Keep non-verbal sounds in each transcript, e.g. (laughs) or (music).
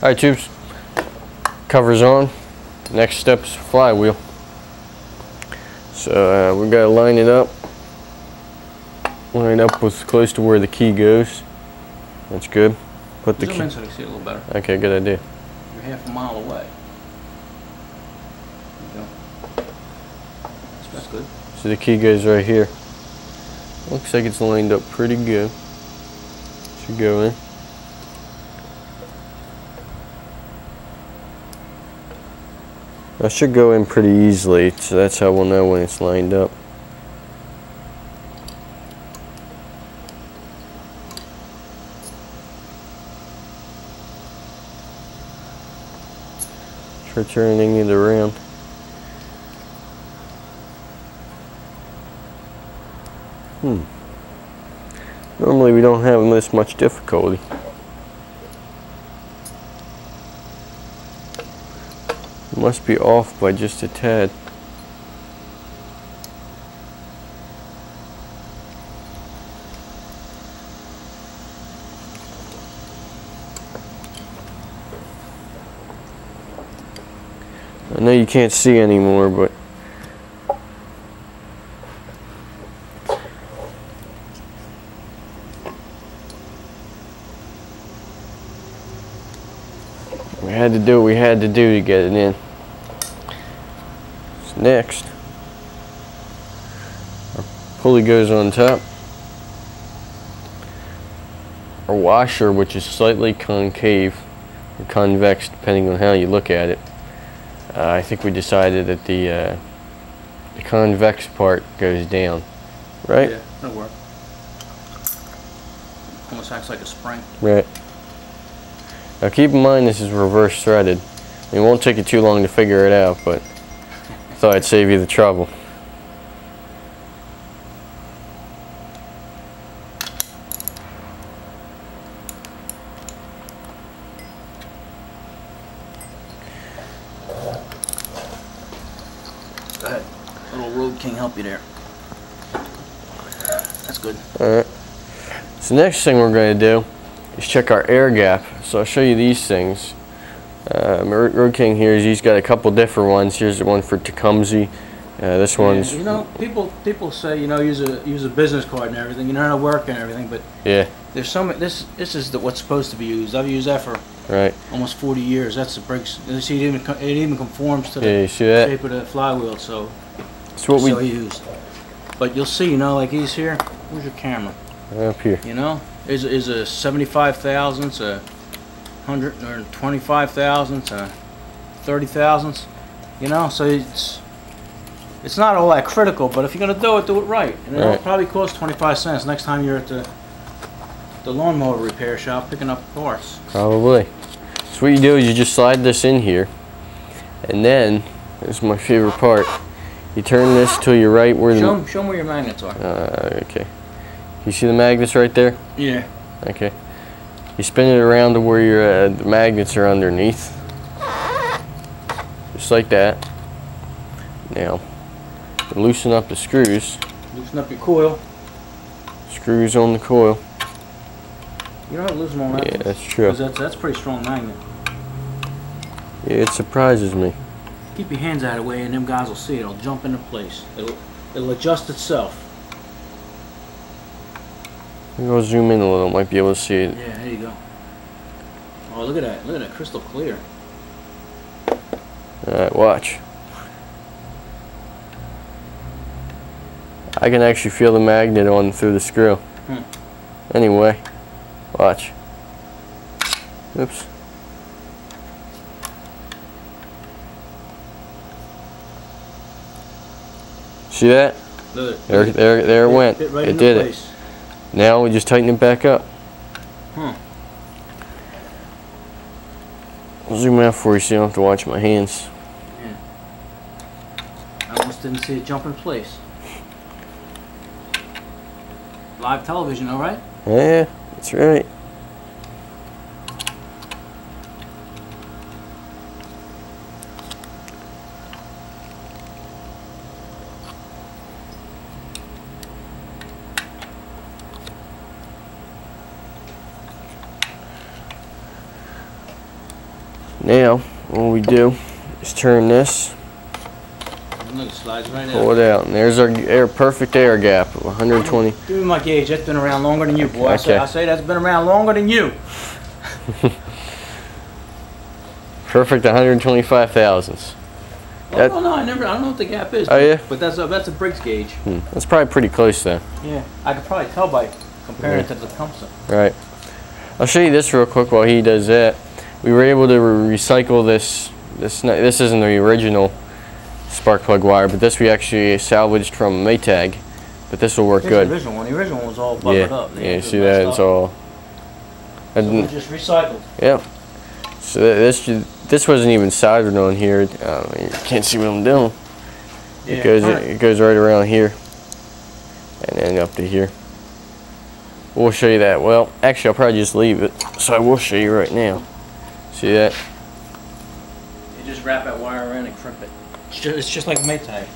All right, tubes. Covers on. Next step's flywheel. So uh, we gotta line it up. Line up with close to where the key goes. That's good. Put the Zoom key. in so see it a little better. Okay, good idea. You're half a mile away. There you go. That's, that's good. So the key goes right here. Looks like it's lined up pretty good. Should go in. That should go in pretty easily, so that's how we'll know when it's lined up. Try turning it around. Hmm. Normally we don't have this much difficulty. Must be off by just a tad. I know you can't see anymore, but we had to do what we had to do to get it in. Next, our pulley goes on top. Our washer, which is slightly concave or convex, depending on how you look at it. Uh, I think we decided that the uh, the convex part goes down, right? Yeah, that'll work. Almost acts like a spring. Right. Now keep in mind this is reverse threaded. It won't take you too long to figure it out, but thought I'd save you the trouble. Go ahead. Little Road King help you there. That's good. Alright. So next thing we're going to do is check our air gap. So I'll show you these things. Uh, Road King here, he's got a couple different ones. Here's the one for Tecumseh. Uh, this one's, You know, people people say you know use a use a business card and everything. You know how to work and everything, but yeah, there's some this this is the, what's supposed to be used. I've used that for right. almost 40 years. That's the brakes. You see, it even it even conforms to the Yeah, that? shape of the flywheel. So That's what we use. But you'll see, you know, like he's here. Where's your camera? up here. You know, is is a 75 thousandths, a hundred or 25 thousandths, a 30 thousandths. You know, so it's it's not all that critical. But if you're gonna do it, do it right. And it'll Right. probably cost 25 cents next time you're at the the lawnmower repair shop picking up parts. Probably. So what you do is you just slide this in here, and then this is my favorite part. You turn this till you're right where the Show 'em show 'em where your magnets are. Uh, okay. You see the magnets right there? Yeah. Okay. You spin it around to where your uh, the magnets are underneath. Just like that. Now, loosen up the screws. Loosen up your coil. Screws on the coil. You don't have to loosen all that. Yeah, that's true. That's, that's a pretty strong magnet. Yeah, it surprises me. Keep your hands out of the way and them guys will see it. It'll jump into place. It'll, it'll adjust itself. Maybe I'll zoom in a little. Might be able to see it. Yeah, there you go. Oh, look at that. Look at that. Crystal clear. Alright, watch. I can actually feel the magnet on through the screw. Hmm. Anyway, watch. Oops. See that? Look. There, there, there it went. Fit right It did it. Now we just tighten it back up. Huh. I'll zoom out for you so you don't have to watch my hands. Yeah. I almost didn't see it jump in place. Live television, all right? Yeah, that's right. Now, what we do is turn this, Look, it slides right pull it out, and there's our air, perfect air gap of 120. Give me my gauge. That's been around longer than you, boy. I, say, Okay. I say that's been around longer than you. (laughs) Perfect 125 thousandths. That- oh, no, I never. I don't know what the gap is. Oh, yeah? But that's a that's a Briggs gauge. Hmm. That's probably pretty close then. Yeah, I could probably tell by comparing it to the Thompson. Right. I'll show you this real quick while he does that. We were able to re- recycle this. This this isn't the original spark plug wire, but this we actually salvaged from Maytag. But this will work the good. original one. The original one was all buggered Yeah. up. They Yeah. You see that? It's all. So we just recycled. yeah. So th- this this wasn't even soldered on here. Uh, you can't see what I'm doing. Yeah, It goes turn it goes right around here, and then up to here. We'll show you that. Well, actually, I'll probably just leave it. So I will show you right now. See that? You just wrap that wire around and crimp it. It's just, it's just like Maytag.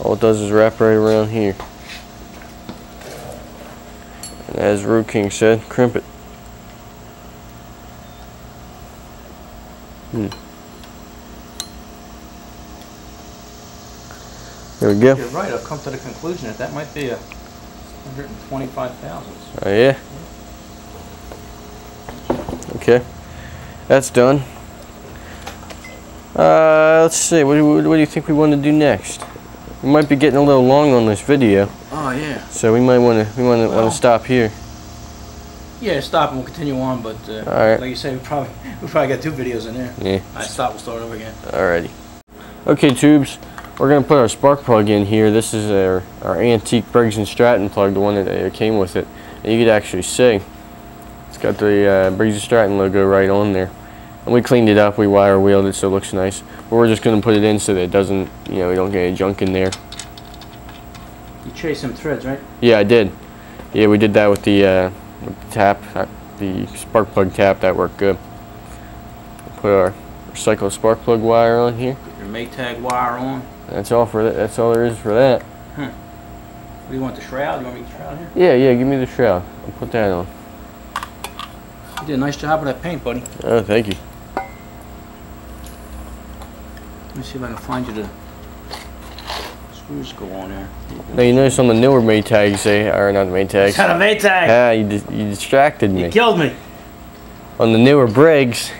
All it does is wrap right around here. And as Road King said, crimp it. Hmm. There we go. You're right. I've come to the conclusion that that might be a 125 thousandths. Oh yeah. Okay, that's done. Uh, let's see. What do, what do you think we want to do next? We might be getting a little long on this video, Oh yeah. so we might want to we want to Well. want to stop here. Yeah, stop and we'll continue on. But uh, All right. like you said, we probably we probably got two videos in there. Yeah. I stop. We'll start over again. Alrighty. Okay, tubes. We're gonna put our spark plug in here. This is our our antique Briggs and Stratton plug, the one that uh, came with it. And you could actually see it's got the uh, Briggs Stratton logo right on there. And we cleaned it up. We wire wheeled it so it looks nice. But we're just gonna put it in so that it doesn't, you know, we don't get any junk in there. You chase some threads, right? Yeah, I did. Yeah, we did that with the, uh, with the tap, uh, the spark plug tap. That worked good. Put our recycled spark plug wire on here. Put your Maytag wire on. That's all for that. That's all there is for that. What do you want the shroud? You want me to shroud here? Yeah, yeah. Give me the shroud. I'll put that on. You did a nice job with that paint, buddy. Oh, thank you. Let me see if I can find you the screws go on there. Now you notice on the newer Maytags, they or not the It's Maytags. got a Maytag. Ah, you, dis- you distracted me. You killed me. On the newer Briggs,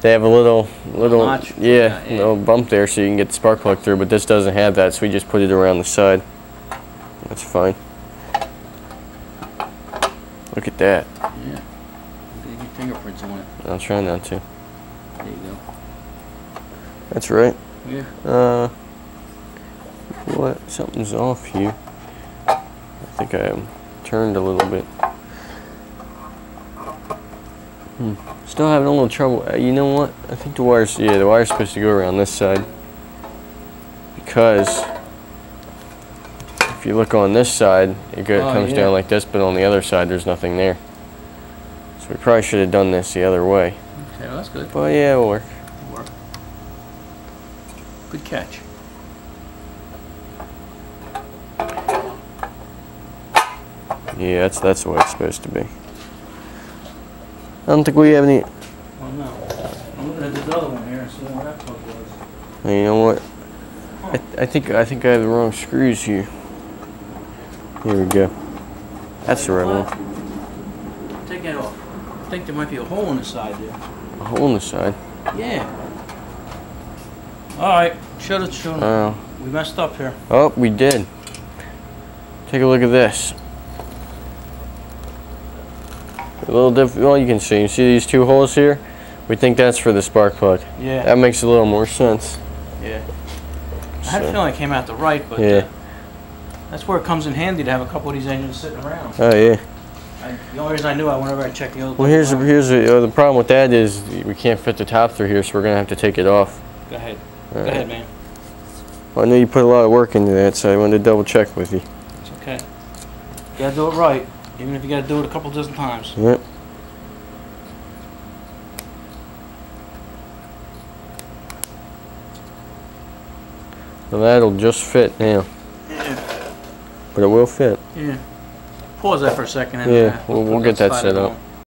they have a little, little, notch? yeah, Yeah, yeah. little bump there, so you can get the spark plug through. But this doesn't have that, so we just put it around the side. That's fine. Look at that. Yeah. Fingerprints on it. I'll try not to. There you go. That's right. Yeah. Uh, what? Something's off here. I think I am turned a little bit. Hmm. Still having a little trouble. Uh, you know what? I think the wire's yeah, the wire's supposed to go around this side because if you look on this side, it go, Oh, comes yeah. down like this, but on the other side, there's nothing there. So we probably should have done this the other way. Okay, well, that's good. But yeah, it'll work. Good work. Good catch. Yeah, that's that's the way it's supposed to be. I don't think we have any. Well, no. I'm looking at this other one here and seeing where that plug was. You know what? I, I think I think I have the wrong screws here. Here we go. That's the right one. Take that off. I think there might be a hole in the side there. A hole in the side. Yeah. All right. Show the show. Oh, we messed up here. oh, we did. Take a look at this. A little diff. Well, you can see. You see these two holes here? We think that's for the spark plug. Yeah. That makes a little more sense. yeah. I had a feeling it came out the right, but Yeah. uh, that's where it comes in handy to have a couple of these engines sitting around. Oh yeah. I, the only reason I knew I went whenever I checked the other. Well, here's the, here's the, uh, the problem with that is we can't fit the top through here, so we're gonna have to take it off. Go ahead. All Go right. ahead, man. Well, I know you put a lot of work into that, so I wanted to double check with you. It's okay. You gotta do it right, even if you gotta do it a couple dozen times. Yep. Well, that'll just fit now, Yeah. but it will fit. Yeah. Pause that for a second. And, Yeah, uh, we'll- we'll get that set up.